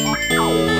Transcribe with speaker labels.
Speaker 1: Música